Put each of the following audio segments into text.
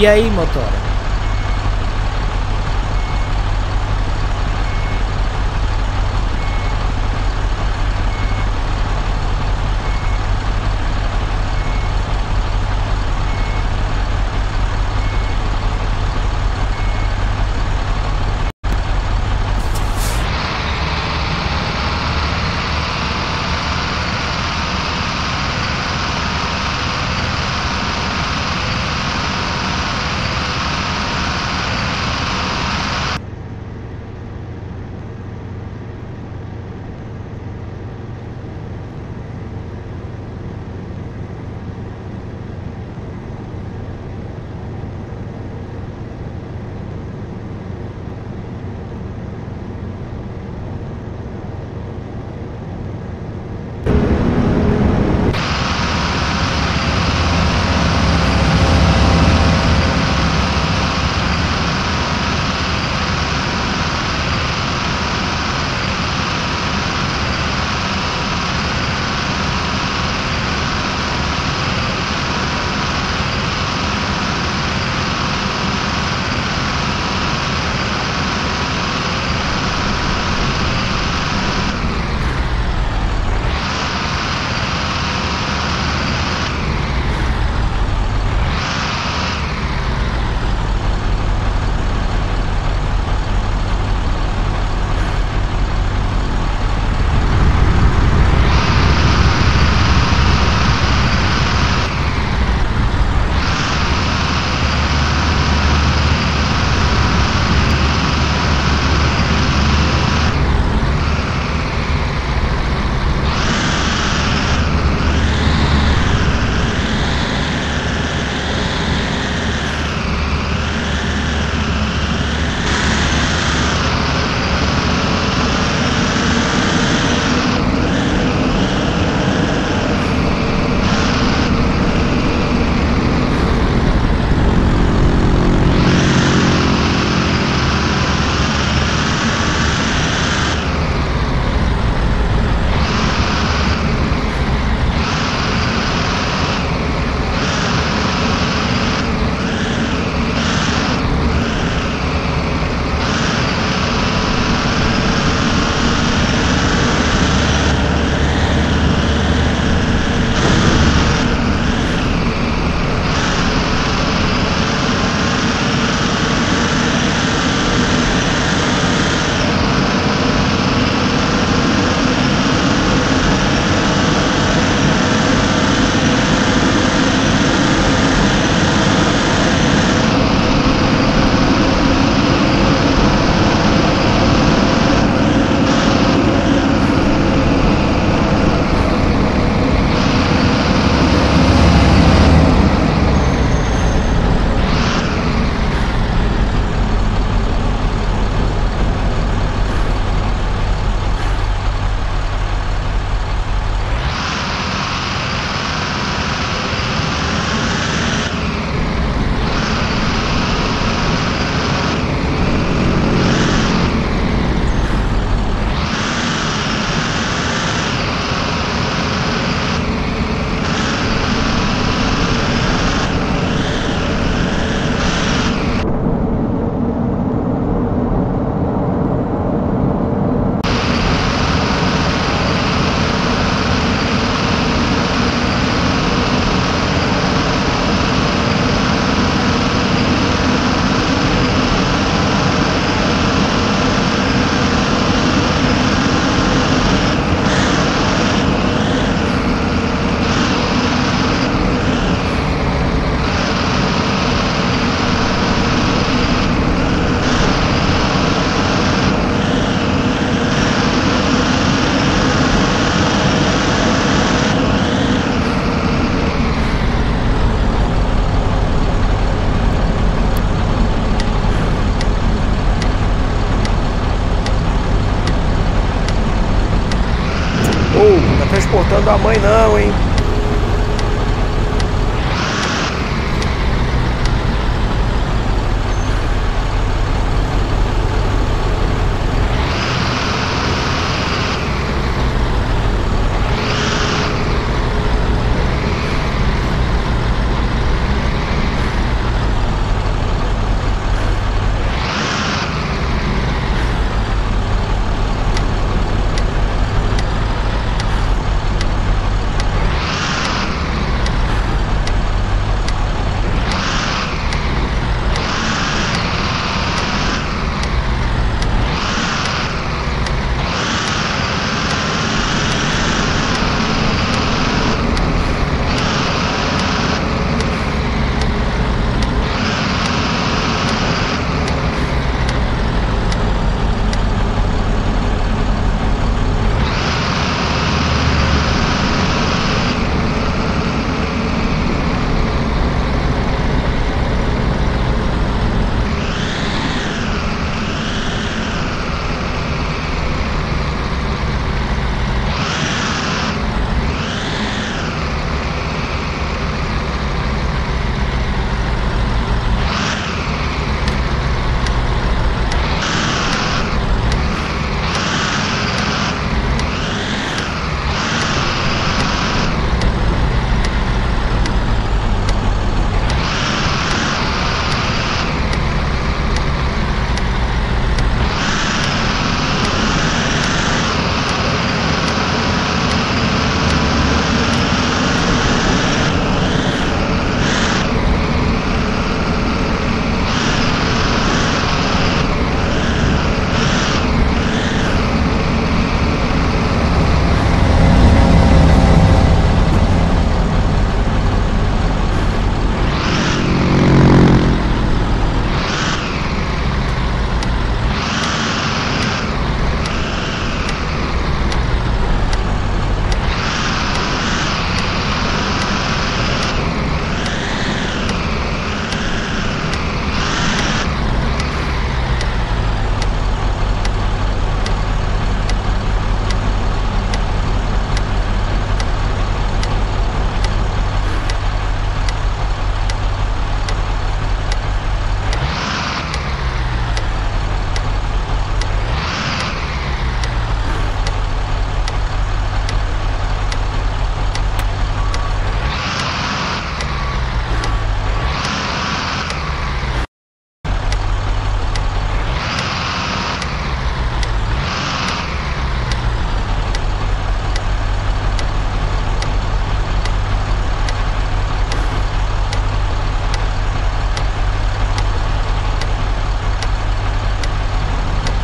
E aí, motora? Transportando a mãe não, hein?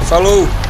Falou!